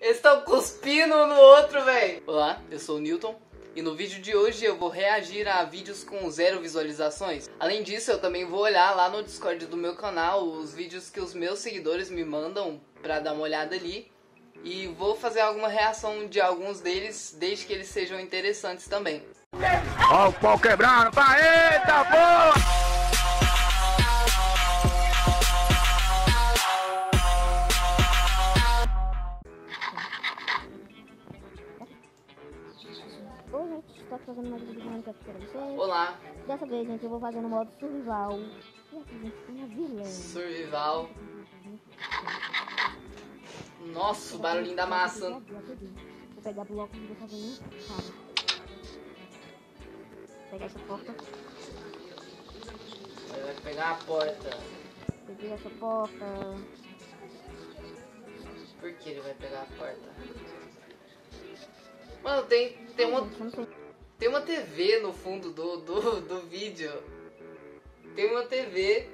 Eles estão cuspindo um no outro, velho. Olá, eu sou o Newton. E no vídeo de hoje eu vou reagir a vídeos com zero visualizações. Além disso, eu também vou olhar lá no Discord do meu canal os vídeos que os meus seguidores me mandam pra dar uma olhada ali. E vou fazer alguma reação de alguns deles, desde que eles sejam interessantes também. Ó o pau quebrando, pá, eita porra! Fazendo mais um vídeo de Minecraft para vocês. Olá, Dessa vez, gente, eu vou fazer no modo survival. E aqui, gente, tem vilã. Survival. Nossa, o barulhinho da maçã. Vou pegar blocos e vou fazer um cara. Pegar essa porta. Ele vai pegar a porta. Peguei essa porta. Por que ele vai pegar a porta? Mano, tem, tem, uma, tem uma TV no fundo do, do, do vídeo. Tem uma TV.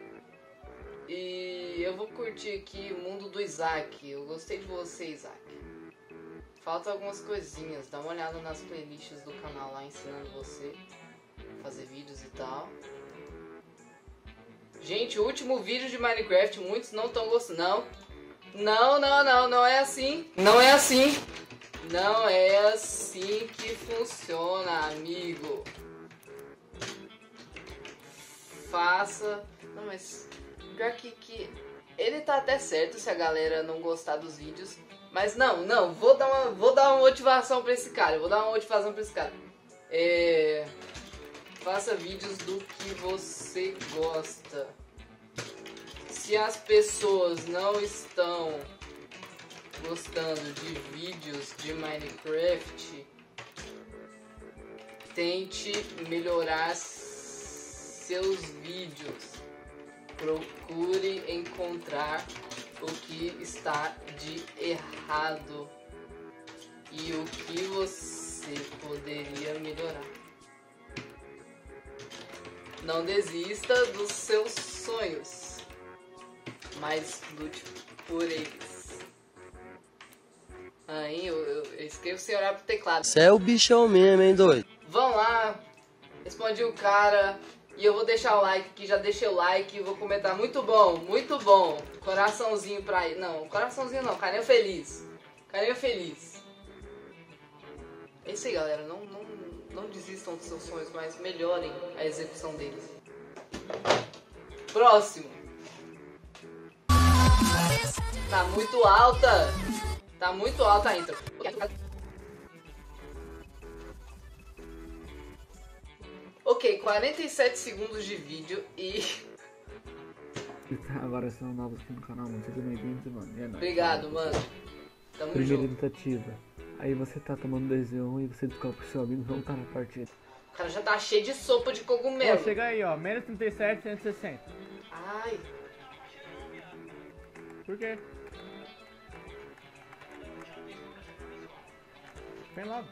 E eu vou curtir aqui o mundo do Isaac. Eu gostei de você, Isaac. Falta algumas coisinhas. Dá uma olhada nas playlists do canal lá ensinando você a fazer vídeos e tal. Gente, o último vídeo de Minecraft, muitos não estão gostando. Não. Não, não, não, não é assim. Não é assim. Não é assim que funciona, amigo. Faça. Não, mas. Pior que, que. Ele tá até certo se a galera não gostar dos vídeos. Mas não, não, vou dar uma, vou dar uma motivação pra esse cara. Vou dar uma motivação pra esse cara. É. Faça vídeos do que você gosta. Se as pessoas não estão gostando de vídeos de Minecraft, tente melhorar seus vídeos. Procure encontrar o que está de errado e o que você poderia melhorar. Não desista dos seus sonhos, mas lute por eles. Eu, eu, eu escrevo sem olhar pro teclado. Você é o bichão mesmo, hein, doido? Vão lá, respondi o cara. E eu vou deixar o like aqui, já deixei o like, vou comentar muito bom, muito bom. Coraçãozinho pra ele. Não, coraçãozinho não, carinha feliz. Carinha feliz. É isso aí, galera. Não, não, não desistam dos seus sonhos, mas melhorem a execução deles. Próximo. Tá muito alta. Tá muito alta a intro. Ok, 47 segundos de vídeo e. Agora são novos aqui no canal, mano. Seja bem-vindo, mano. É nóis. Obrigado, mano. Tamo Primeira junto. tentativa. Aí você tá tomando 2v1 e você descobre que seu amigo não tá na partida. O cara já tá cheio de sopa de cogumelo. chega aí, ó. Menos 37, 160. Ai, Por quê? Vem ah,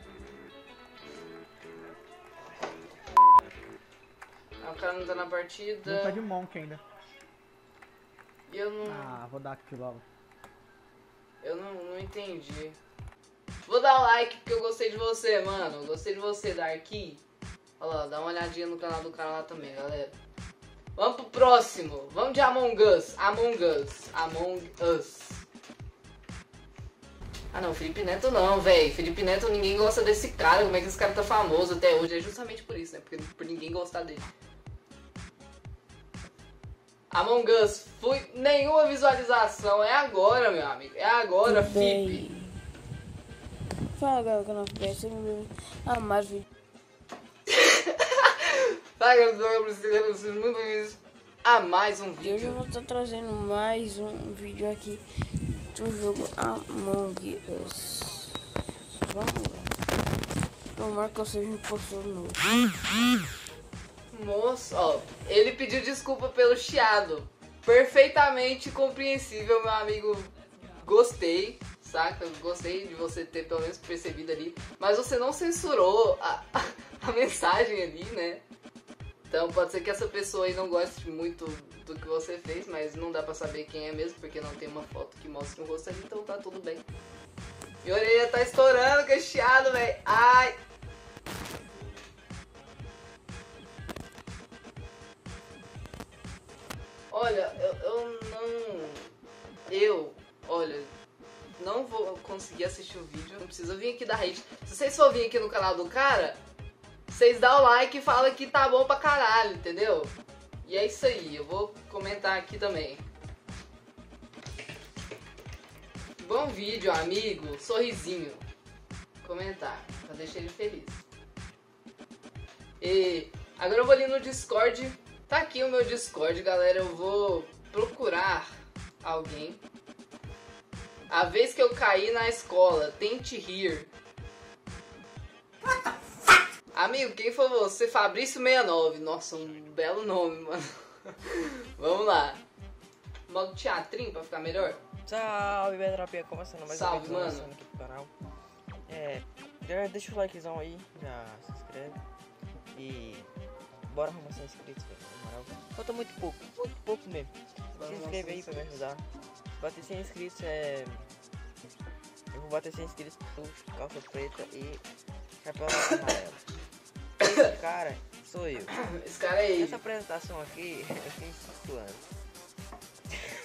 o cara não tá na Não tá partida. de monk ainda. E eu não. Ah, vou dar aqui logo. Eu não, não entendi. Vou dar like porque eu gostei de você, mano. Eu gostei de você, Darky. Olha lá, dá uma olhadinha no canal do cara lá também, galera. Vamos pro próximo. Vamos de Among Us. Among Us. Among Us. Ah não, Felipe Neto não, velho. Felipe Neto, ninguém gosta desse cara. Como é que esse cara tá famoso até hoje? É justamente por isso, né? Porque por ninguém gostar dele. Among Us, fui nenhuma visualização. É agora, meu amigo. É agora, Fipe. Fala galera, canal FPS, ah, mais vídeo. Fala, galera, muito bem-vindos a mais um E hoje eu vídeo. vou estar trazendo mais um vídeo aqui do jogo Among Us. Vamos lá. Tomara que eu seja um impostor novo. Moço, ó, ele pediu desculpa pelo chiado. Perfeitamente compreensível, meu amigo. Gostei, saca? Gostei de você ter pelo menos percebido ali. Mas você não censurou a, a, a mensagem ali, né? Então pode ser que essa pessoa aí não goste muito do que você fez, mas não dá pra saber quem é mesmo, porque não tem uma foto que mostre o rosto ali, então tá tudo bem. Minha orelha tá estourando, que chiado, velho. Ai. Olha, eu, eu não. Eu, olha, não vou conseguir assistir o vídeo. Não precisa vir aqui da rede. Se vocês for vir aqui no canal do cara, vocês dão o like e falam que tá bom pra caralho, entendeu? E é isso aí, eu vou comentar aqui também. Bom vídeo, amigo. Sorrisinho. Comentar, pra deixar ele feliz. E agora eu vou ali no Discord. Tá aqui o meu Discord, galera. Eu vou procurar alguém. A vez que eu caí na escola, tente rir. Amigo, quem foi você? Fabrício69. Nossa, um belo nome, mano. Vamos lá. Modo teatrinho pra ficar melhor? Salve, Betropia, começando mais Salve, um vídeo aqui pro canal. É, já deixa o likezão aí, já se inscreve. E bora arrumar 100 inscritos, velho, na moral. Falta muito pouco, muito pouco mesmo. Bora se inscreve 100 aí pra me ajudar. Bater 100 inscritos é... Eu vou bater 100 inscritos com calça preta e chapéu amarelo. Esse cara sou eu. Esse cara aí. Essa apresentação aqui, eu fiz 5 anos.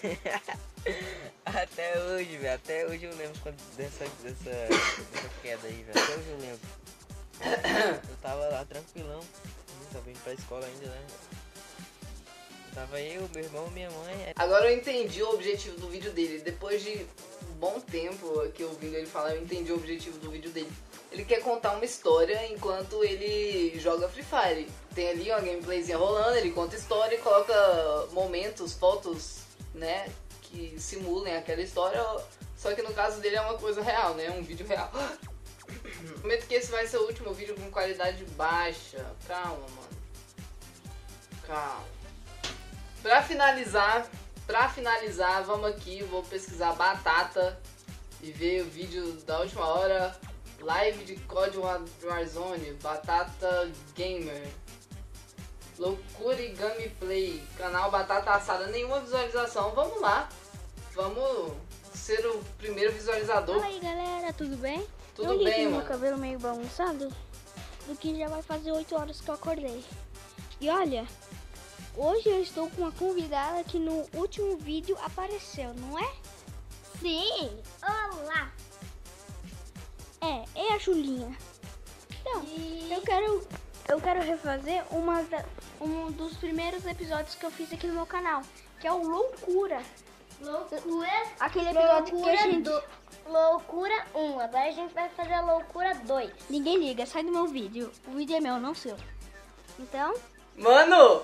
até hoje, velho. Até hoje eu lembro quando dessa, dessa, dessa queda aí, velho. Até hoje eu lembro. Eu tava lá tranquilão. Tava indo pra escola ainda, né? Tava eu, meu irmão, minha mãe. Agora eu entendi o objetivo do vídeo dele. Depois de um bom tempo que eu ouvindo ele falar, eu entendi o objetivo do vídeo dele. Ele quer contar uma história enquanto ele joga Free Fire. Tem ali uma gameplayzinha rolando, ele conta história e coloca momentos, fotos, né, que simulem aquela história. Só que no caso dele é uma coisa real, né, um vídeo real. Prometo que esse vai ser o último vídeo com qualidade baixa. Calma, mano. Calma. Pra finalizar, pra finalizar, vamos aqui, vou pesquisar batata e ver o vídeo da última hora. Live de COD War- Warzone, Batata Gamer. Loucura e Gameplay, canal Batata Assada, nenhuma visualização. Vamos lá, vamos ser o primeiro visualizador. Fala aí galera, tudo bem? Tudo eu bem, mano. meu cabelo meio bagunçado, do que já vai fazer 8 horas que eu acordei. E olha, hoje eu estou com uma convidada que no último vídeo apareceu, não é? Sim! Julinha. Então, eu quero eu quero refazer uma da- um dos primeiros episódios que eu fiz aqui no meu canal, que é o Loucura. Loucura. Aquele episódio que a gente... do- Loucura 1. Agora a gente vai fazer a loucura 2. Ninguém liga, sai do meu vídeo. O vídeo é meu, não seu. Então, Mano!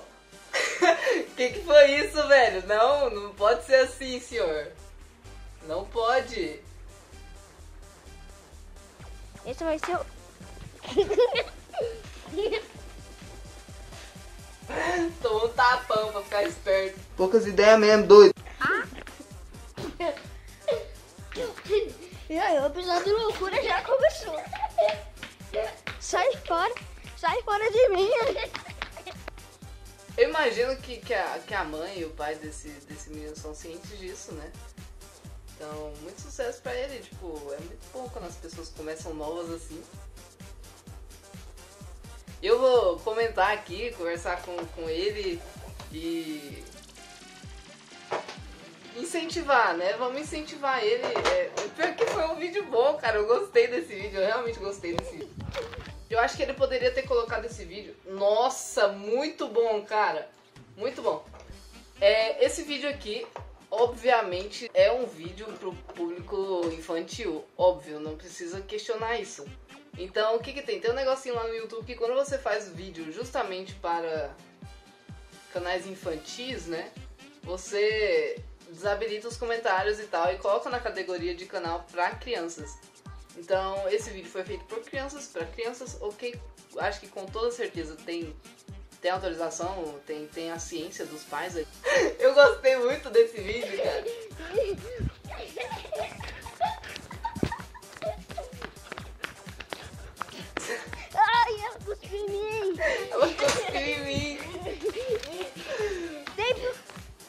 que que foi isso, velho? Não, não pode ser assim, senhor. Não pode. Esse vai ser o... Tomou um tapão pra ficar esperto. Poucas ideias mesmo, doido. E aí, o episódio de loucura já começou. Sai fora, sai fora de mim. Eu imagino que, que, a, que a mãe e o pai desse, desse menino são cientes disso, né? Então, muito sucesso pra ele. Tipo, é muito bom quando as pessoas começam novas assim. Eu vou comentar aqui, conversar com, com ele e incentivar, né? Vamos incentivar ele. É, pior que foi um vídeo bom, cara. Eu gostei desse vídeo, eu realmente gostei desse vídeo. Eu acho que ele poderia ter colocado esse vídeo. Nossa, muito bom, cara. Muito bom. É, esse vídeo aqui, obviamente, é um vídeo pro público infantil. Óbvio, não precisa questionar isso. Então, o que que tem? Tem um negocinho lá no YouTube que quando você faz vídeo justamente para canais infantis, né? Você desabilita os comentários e tal e coloca na categoria de canal para crianças. Então, esse vídeo foi feito por crianças, para crianças, ok. Acho que com toda certeza tem, tem autorização, tem, tem a ciência dos pais aí. Eu gostei muito desse vídeo, cara. Ai, ela cuspiu em mim. Ela cuspiu em mim.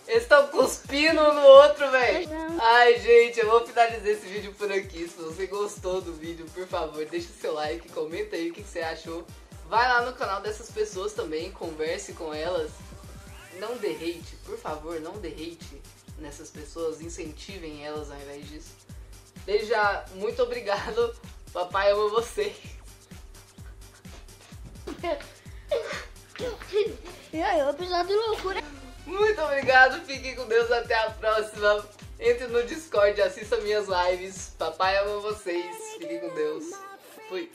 Eles estão cuspindo um no outro, velho. Ai, gente, eu vou finalizar esse vídeo por aqui. Se você gostou do vídeo, por favor, deixa o seu like, comenta aí o que você achou. Vai lá no canal dessas pessoas também, converse com elas. Não dê hate, por favor, não dê hate nessas pessoas, incentivem elas ao invés disso. Desde já, muito obrigado. Papai ama você. E aí, o episódio de loucura. Muito obrigado, fiquem com Deus, até a próxima. Entre no Discord, assista minhas lives. Papai ama vocês. Fiquem com Deus. Fui.